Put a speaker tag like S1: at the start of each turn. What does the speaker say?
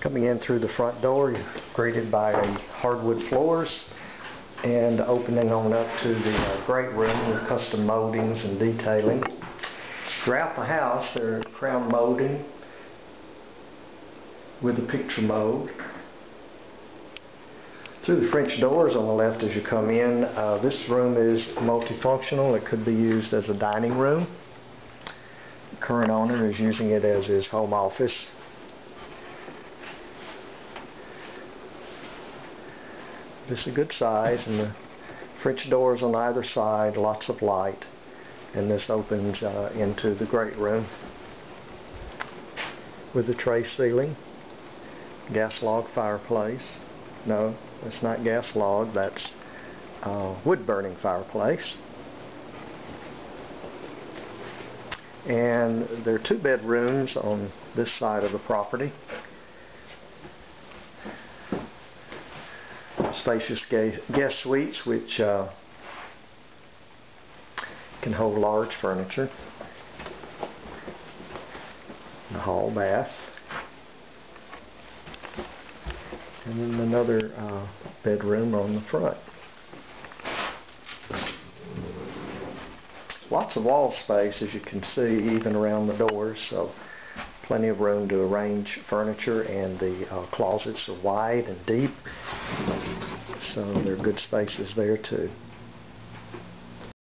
S1: Coming in through the front door, you're greeted by hardwood floors and opening on up to the uh, great room with custom moldings and detailing. Throughout the house, there are crown molding with a picture mold. Through the French doors on the left as you come in, uh, this room is multifunctional. It could be used as a dining room. The current owner is using it as his home office. This is a good size and the French doors on either side, lots of light. And this opens uh, into the great room with a tray ceiling, gas log fireplace. No, that's not gas log, that's uh, wood burning fireplace. And there are two bedrooms on this side of the property. Spacious guest suites which uh, can hold large furniture. The hall bath. And then another uh, bedroom on the front. Lots of wall space as you can see even around the doors so plenty of room to arrange furniture and the uh, closets are wide and deep so there are good spaces there too.